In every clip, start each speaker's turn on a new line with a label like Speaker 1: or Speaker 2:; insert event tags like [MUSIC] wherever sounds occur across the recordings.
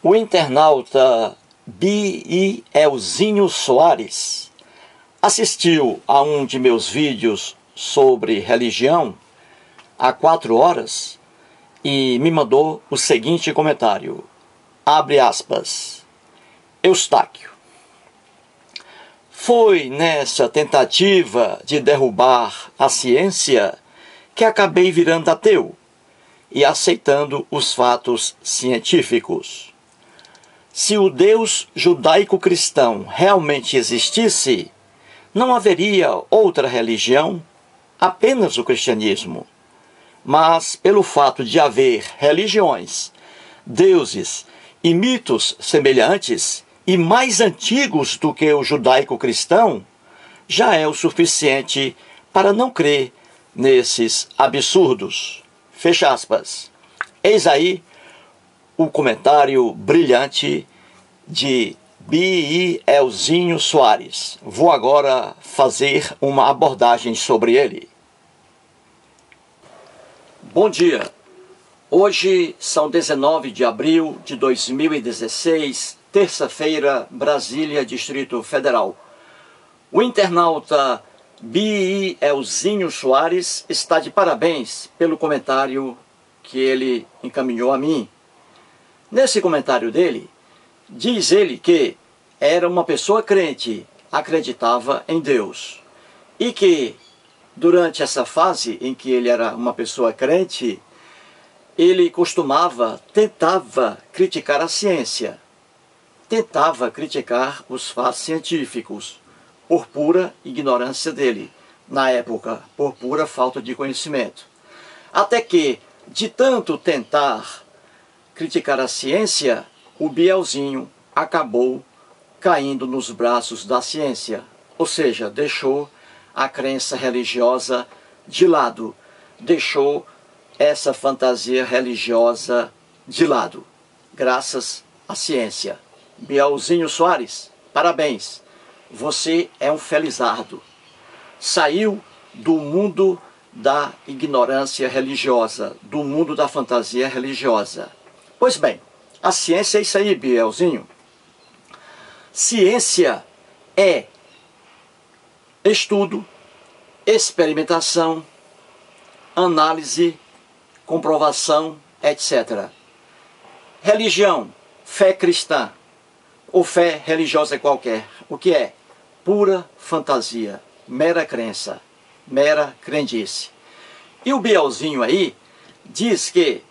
Speaker 1: O internauta Bielzinho Soares assistiu a um de meus vídeos sobre religião há quatro horas e me mandou o seguinte comentário. Abre aspas. Eustáquio. Foi nessa tentativa de derrubar a ciência que acabei virando ateu e aceitando os fatos científicos. Se o Deus judaico-cristão realmente existisse, não haveria outra religião, apenas o cristianismo. Mas, pelo fato de haver religiões, deuses e mitos semelhantes e mais antigos do que o judaico-cristão, já é o suficiente para não crer nesses absurdos. Fecha aspas. Eis aí o comentário brilhante de Bielzinho Soares. Vou agora fazer uma abordagem sobre ele. Bom dia. Hoje são 19 de abril de 2016, terça-feira, Brasília, Distrito Federal. O internauta Bielzinho Soares está de parabéns pelo comentário que ele encaminhou a mim Nesse comentário dele, diz ele que era uma pessoa crente, acreditava em Deus. E que durante essa fase em que ele era uma pessoa crente, ele costumava, tentava criticar a ciência, tentava criticar os fatos científicos, por pura ignorância dele, na época, por pura falta de conhecimento. Até que, de tanto tentar criticar a ciência, o Bielzinho acabou caindo nos braços da ciência, ou seja, deixou a crença religiosa de lado, deixou essa fantasia religiosa de lado, graças à ciência. Bielzinho Soares, parabéns, você é um felizardo. Saiu do mundo da ignorância religiosa, do mundo da fantasia religiosa Pois bem, a ciência é isso aí, Bielzinho. Ciência é estudo, experimentação, análise, comprovação, etc. Religião, fé cristã ou fé religiosa qualquer. O que é? Pura fantasia, mera crença, mera crendice. E o Bielzinho aí diz que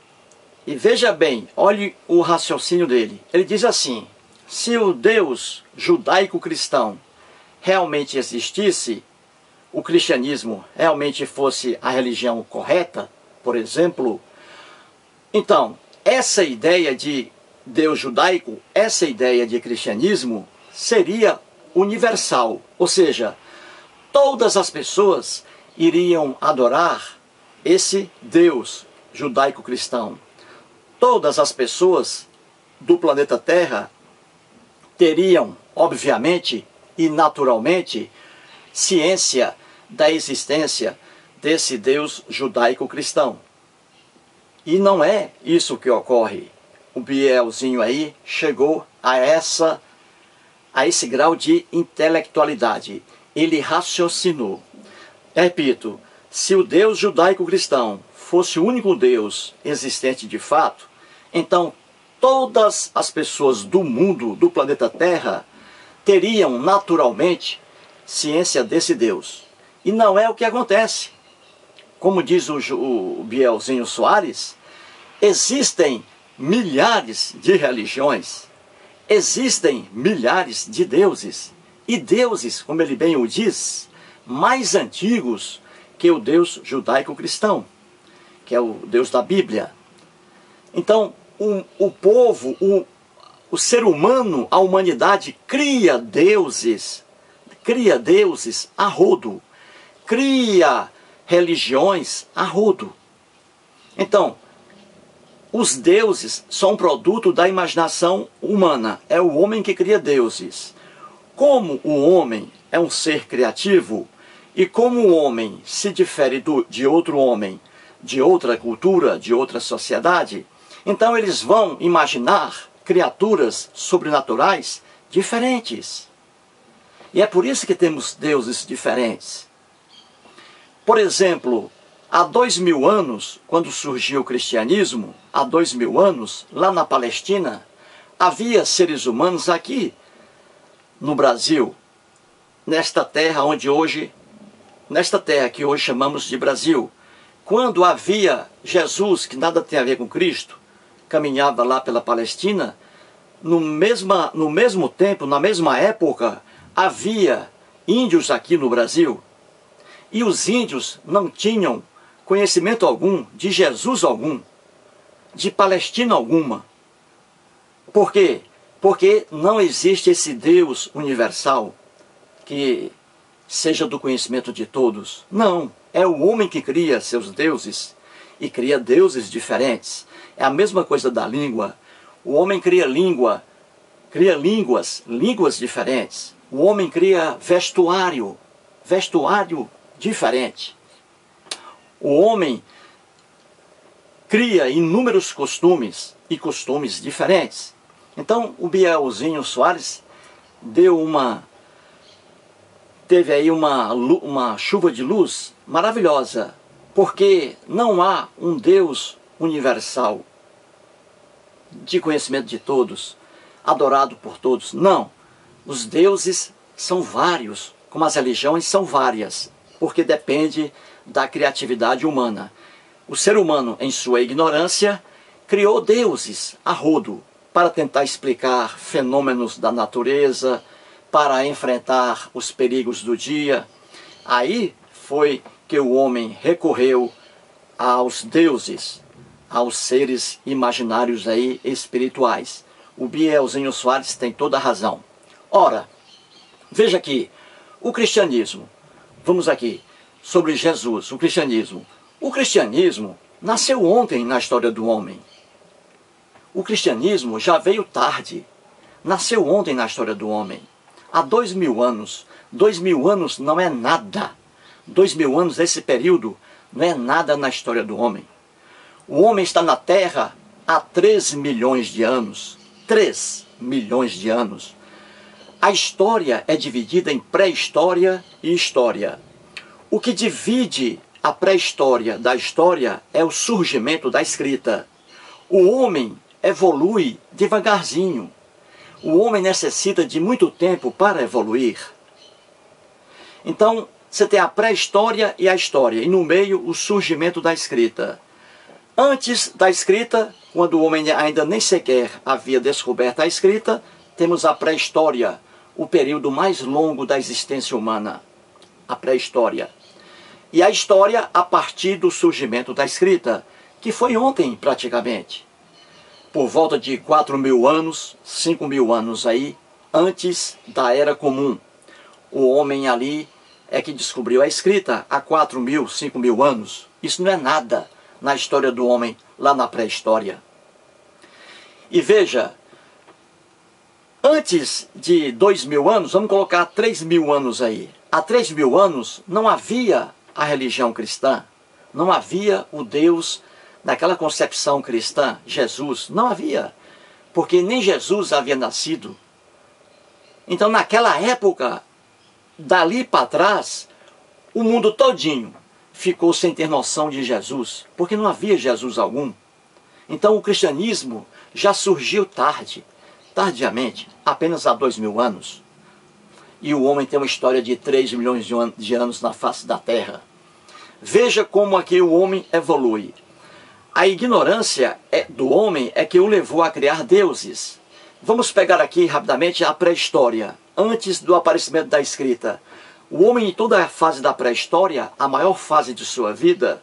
Speaker 1: e veja bem, olhe o raciocínio dele. Ele diz assim: se o Deus judaico-cristão realmente existisse, o cristianismo realmente fosse a religião correta, por exemplo, então, essa ideia de Deus judaico, essa ideia de cristianismo seria universal, ou seja, todas as pessoas iriam adorar esse Deus judaico-cristão todas as pessoas do planeta Terra teriam, obviamente e naturalmente, ciência da existência desse Deus judaico-cristão. E não é isso que ocorre. O Bielzinho aí chegou a essa a esse grau de intelectualidade. Ele raciocinou. Repito, se o Deus judaico-cristão fosse o único Deus existente de fato, então todas as pessoas do mundo, do planeta Terra, teriam naturalmente ciência desse Deus. E não é o que acontece. Como diz o, o Bielzinho Soares, existem milhares de religiões, existem milhares de deuses, e deuses, como ele bem o diz, mais antigos que o Deus judaico-cristão que é o Deus da Bíblia. Então, o, o povo, o, o ser humano, a humanidade cria deuses, cria deuses a rodo, cria religiões a rodo. Então, os deuses são produto da imaginação humana, é o homem que cria deuses. Como o homem é um ser criativo, e como o homem se difere do, de outro homem de outra cultura, de outra sociedade, então eles vão imaginar criaturas sobrenaturais diferentes. E é por isso que temos deuses diferentes. Por exemplo, há dois mil anos, quando surgiu o cristianismo, há dois mil anos, lá na Palestina, havia seres humanos aqui no Brasil, nesta terra onde hoje, nesta terra que hoje chamamos de Brasil, quando havia Jesus, que nada tem a ver com Cristo, caminhava lá pela Palestina, no, mesma, no mesmo tempo, na mesma época, havia índios aqui no Brasil. E os índios não tinham conhecimento algum de Jesus algum, de Palestina alguma. Por quê? Porque não existe esse Deus universal que seja do conhecimento de todos. Não, é o homem que cria seus deuses e cria deuses diferentes. É a mesma coisa da língua. O homem cria língua, cria línguas, línguas diferentes. O homem cria vestuário, vestuário diferente. O homem cria inúmeros costumes e costumes diferentes. Então, o Bielzinho Soares deu uma teve aí uma, uma chuva de luz maravilhosa, porque não há um Deus universal, de conhecimento de todos, adorado por todos. Não. Os deuses são vários, como as religiões são várias, porque depende da criatividade humana. O ser humano, em sua ignorância, criou deuses a rodo para tentar explicar fenômenos da natureza, para enfrentar os perigos do dia. Aí foi que o homem recorreu aos deuses, aos seres imaginários aí espirituais. O Bielzinho Soares tem toda a razão. Ora, veja aqui, o cristianismo, vamos aqui, sobre Jesus, o cristianismo. O cristianismo nasceu ontem na história do homem. O cristianismo já veio tarde, nasceu ontem na história do homem há dois mil anos. Dois mil anos não é nada. Dois mil anos, esse período, não é nada na história do homem. O homem está na Terra há três milhões de anos. Três milhões de anos. A história é dividida em pré-história e história. O que divide a pré-história da história é o surgimento da escrita. O homem evolui devagarzinho. O homem necessita de muito tempo para evoluir. Então, você tem a pré-história e a história, e no meio o surgimento da escrita. Antes da escrita, quando o homem ainda nem sequer havia descoberto a escrita, temos a pré-história, o período mais longo da existência humana. A pré-história. E a história a partir do surgimento da escrita, que foi ontem praticamente por volta de 4 mil anos, 5 mil anos aí, antes da Era Comum. O homem ali é que descobriu a escrita há 4 mil, 5 mil anos. Isso não é nada na história do homem, lá na pré-história. E veja, antes de 2 mil anos, vamos colocar 3 mil anos aí. Há 3 mil anos não havia a religião cristã, não havia o Deus naquela concepção cristã, Jesus, não havia, porque nem Jesus havia nascido. Então, naquela época, dali para trás, o mundo todinho ficou sem ter noção de Jesus, porque não havia Jesus algum. Então, o cristianismo já surgiu tarde, tardiamente, apenas há dois mil anos. E o homem tem uma história de 3 milhões de anos na face da terra. Veja como aqui o homem evolui. A ignorância é, do homem é que o levou a criar deuses. Vamos pegar aqui rapidamente a pré-história, antes do aparecimento da escrita. O homem, em toda a fase da pré-história, a maior fase de sua vida,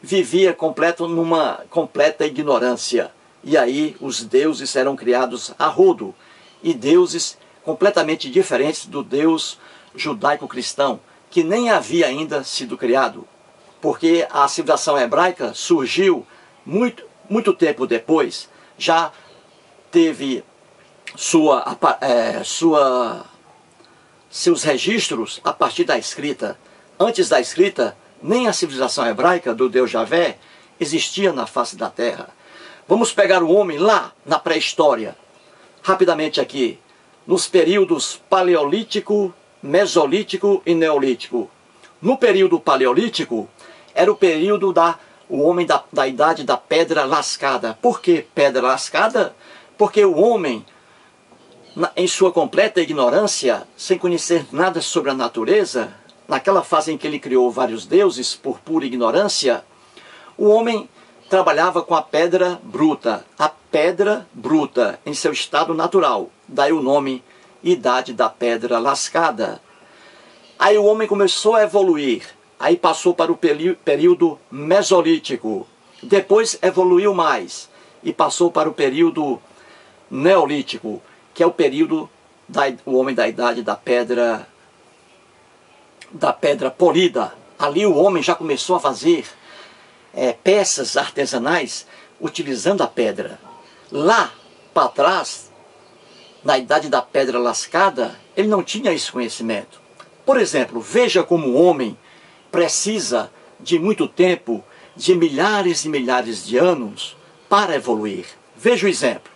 Speaker 1: vivia completo numa completa ignorância. E aí os deuses eram criados a rodo, e deuses completamente diferentes do Deus judaico-cristão, que nem havia ainda sido criado porque a civilização hebraica surgiu muito, muito tempo depois, já teve sua, é, sua, seus registros a partir da escrita. Antes da escrita, nem a civilização hebraica do Deus Javé existia na face da terra. Vamos pegar o homem lá na pré-história. Rapidamente aqui, nos períodos paleolítico, mesolítico e neolítico. No período paleolítico, era o período da o homem da, da idade da pedra lascada. Por que pedra lascada? Porque o homem, em sua completa ignorância, sem conhecer nada sobre a natureza, naquela fase em que ele criou vários deuses por pura ignorância, o homem trabalhava com a pedra bruta, a pedra bruta em seu estado natural. Daí o nome Idade da Pedra Lascada. Aí o homem começou a evoluir, aí passou para o período mesolítico, depois evoluiu mais e passou para o período neolítico, que é o período do homem da idade da pedra da pedra polida. Ali o homem já começou a fazer é, peças artesanais utilizando a pedra. Lá para trás, na idade da pedra lascada, ele não tinha esse conhecimento. Por exemplo, veja como o homem precisa de muito tempo, de milhares e milhares de anos, para evoluir. Veja o exemplo.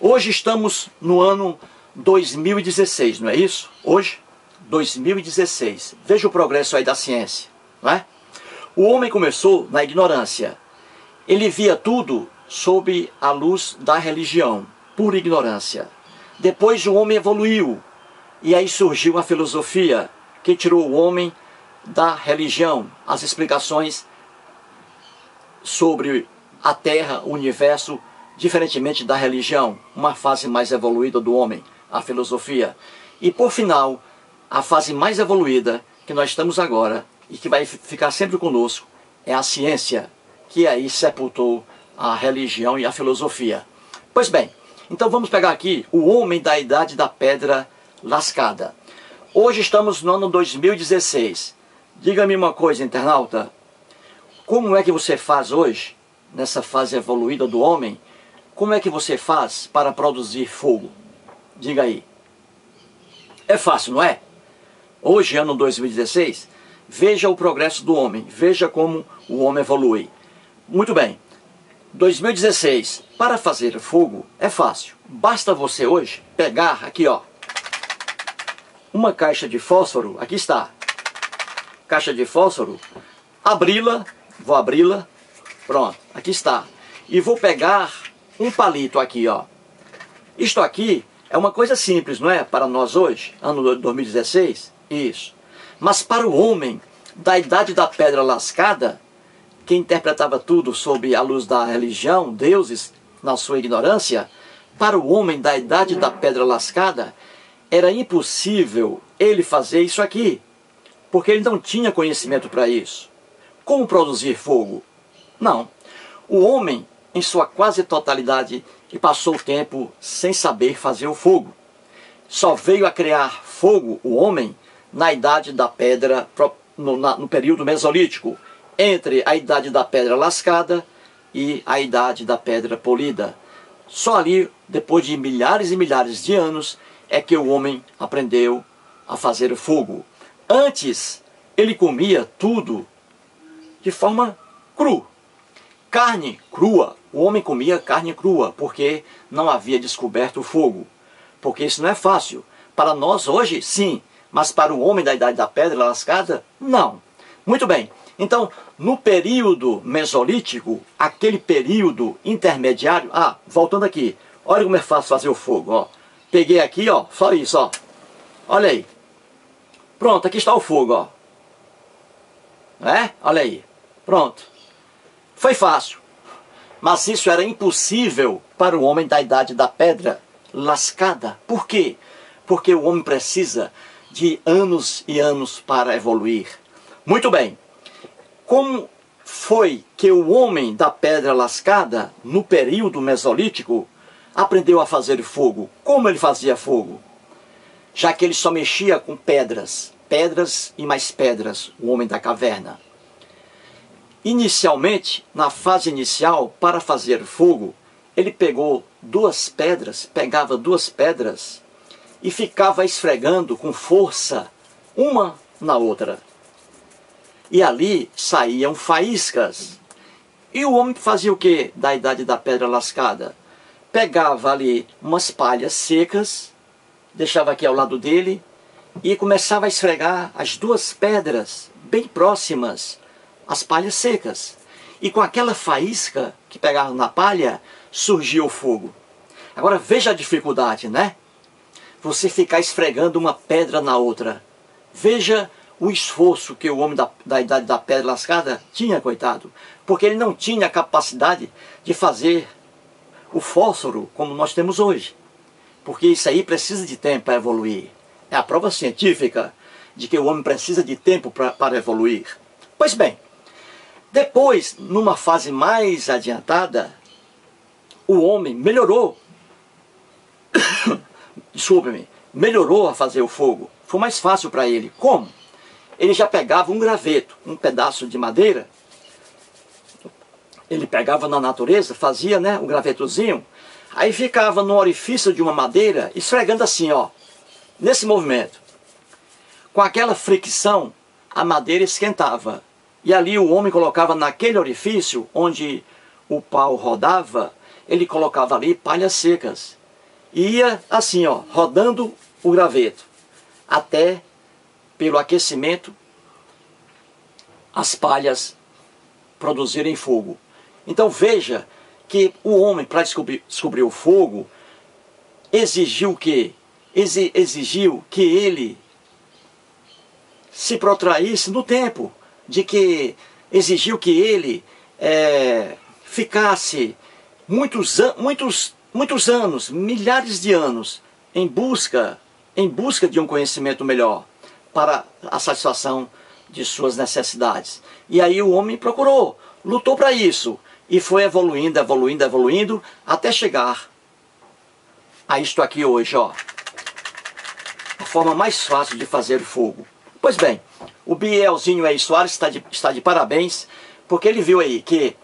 Speaker 1: Hoje estamos no ano 2016, não é isso? Hoje, 2016. Veja o progresso aí da ciência, não é? O homem começou na ignorância. Ele via tudo sob a luz da religião, por ignorância. Depois o homem evoluiu e aí surgiu a filosofia que tirou o homem da religião, as explicações sobre a Terra, o universo, diferentemente da religião, uma fase mais evoluída do homem, a filosofia. E por final, a fase mais evoluída que nós estamos agora, e que vai ficar sempre conosco é a ciência, que aí sepultou a religião e a filosofia. Pois bem, então vamos pegar aqui o homem da idade da pedra lascada. Hoje estamos no ano 2016. Diga-me uma coisa, internauta. Como é que você faz hoje, nessa fase evoluída do homem, como é que você faz para produzir fogo? Diga aí. É fácil, não é? Hoje, ano 2016, Veja o progresso do homem, veja como o homem evolui. Muito bem. 2016, para fazer fogo é fácil. Basta você hoje pegar aqui, ó, uma caixa de fósforo, aqui está. Caixa de fósforo, abri-la, vou abri-la. Pronto, aqui está. E vou pegar um palito aqui, ó. Isto aqui é uma coisa simples, não é? Para nós hoje, ano 2016. Isso. Mas para o homem da idade da pedra lascada, que interpretava tudo sob a luz da religião, deuses, na sua ignorância, para o homem da idade da pedra lascada, era impossível ele fazer isso aqui, porque ele não tinha conhecimento para isso. Como produzir fogo? Não. O homem, em sua quase totalidade, passou o tempo sem saber fazer o fogo. Só veio a criar fogo o homem na idade da pedra, no, na, no período mesolítico, entre a idade da pedra lascada e a idade da pedra polida. Só ali, depois de milhares e milhares de anos, é que o homem aprendeu a fazer fogo. Antes, ele comia tudo de forma cru. Carne crua. O homem comia carne crua porque não havia descoberto o fogo. Porque isso não é fácil. Para nós hoje, sim, mas para o homem da idade da pedra lascada, não. Muito bem. Então, no período mesolítico, aquele período intermediário, ah, voltando aqui, olha como é fácil fazer o fogo, ó. Peguei aqui, ó, só isso, ó. Olha aí. Pronto, aqui está o fogo, ó. É? Olha aí. Pronto. Foi fácil. Mas isso era impossível para o homem da idade da pedra lascada. Por quê? Porque o homem precisa de anos e anos para evoluir. Muito bem. Como foi que o homem da pedra lascada, no período mesolítico, aprendeu a fazer fogo? Como ele fazia fogo? Já que ele só mexia com pedras, pedras e mais pedras, o homem da caverna. Inicialmente, na fase inicial, para fazer fogo, ele pegou duas pedras, pegava duas pedras e ficava esfregando com força uma na outra. E ali saíam faíscas. E o homem fazia o que da idade da pedra lascada? Pegava ali umas palhas secas, deixava aqui ao lado dele e começava a esfregar as duas pedras bem próximas, as palhas secas. E com aquela faísca que pegava na palha, surgia o fogo. Agora veja a dificuldade, né? Você ficar esfregando uma pedra na outra. Veja o esforço que o homem da, da idade da pedra lascada tinha, coitado. Porque ele não tinha a capacidade de fazer o fósforo como nós temos hoje. Porque isso aí precisa de tempo para evoluir. É a prova científica de que o homem precisa de tempo pra, para evoluir. Pois bem, depois, numa fase mais adiantada, o homem melhorou. [COUGHS] Desculpe-me, melhorou a fazer o fogo. Foi mais fácil para ele. Como? Ele já pegava um graveto, um pedaço de madeira. Ele pegava na natureza, fazia né, um gravetozinho. Aí ficava no orifício de uma madeira, esfregando assim, ó. Nesse movimento. Com aquela fricção, a madeira esquentava. E ali o homem colocava naquele orifício onde o pau rodava, ele colocava ali palhas secas. E ia assim, ó, rodando o graveto, até pelo aquecimento as palhas produzirem fogo. Então veja que o homem, para descobrir, descobrir o fogo, exigiu que exigiu que ele se protraísse no tempo, de que exigiu que ele é, ficasse muitos, muitos, muitos anos, milhares de anos, em busca, em busca de um conhecimento melhor para a satisfação de suas necessidades. E aí o homem procurou, lutou para isso e foi evoluindo, evoluindo, evoluindo até chegar a isto aqui hoje, ó. A forma mais fácil de fazer fogo. Pois bem, o Bielzinho aí Soares está de, está de parabéns, porque ele viu aí que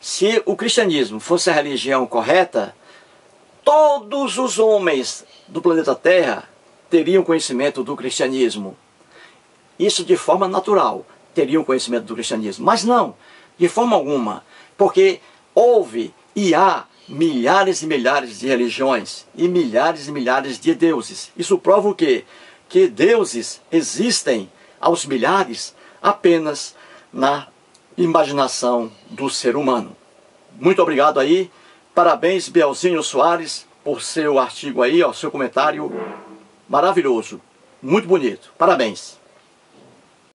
Speaker 1: se o cristianismo fosse a religião correta, todos os homens do planeta Terra teriam conhecimento do cristianismo. Isso de forma natural, teriam conhecimento do cristianismo. Mas não, de forma alguma, porque houve e há milhares e milhares de religiões e milhares e milhares de deuses. Isso prova o quê? Que deuses existem aos milhares apenas na imaginação do ser humano. Muito obrigado aí. Parabéns, Bielzinho Soares, por seu artigo aí, ó, seu comentário maravilhoso. Muito bonito. Parabéns.